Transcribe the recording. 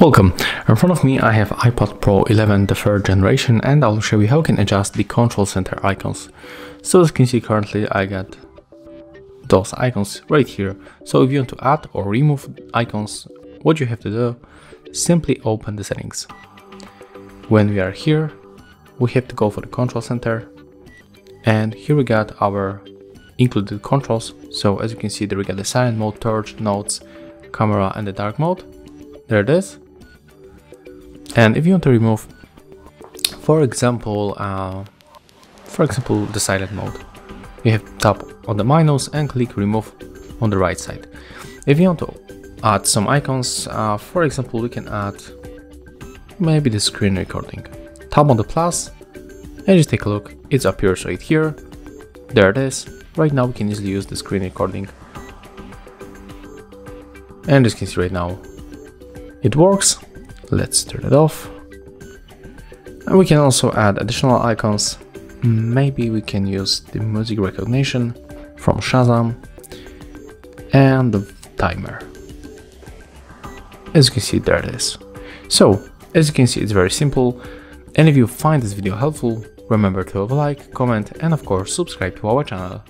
Welcome, in front of me I have iPad Pro 11 the third generation and I'll show you how you can adjust the control center icons. So as you can see currently I got those icons right here. So if you want to add or remove icons, what you have to do, simply open the settings. When we are here, we have to go for the control center and here we got our included controls. So as you can see there we got the silent mode, torch, notes, camera and the dark mode. There it is. And if you want to remove, for example, uh, for example, the silent mode, you have tap on the minus and click remove on the right side. If you want to add some icons, uh, for example, we can add maybe the screen recording. Tap on the plus and just take a look. It appears right here. There it is. Right now we can easily use the screen recording. And as you can see right now, it works. Let's turn it off. And we can also add additional icons. Maybe we can use the music recognition from Shazam and the timer. As you can see, there it is. So, as you can see, it's very simple. And if you find this video helpful, remember to leave a like, comment and of course subscribe to our channel.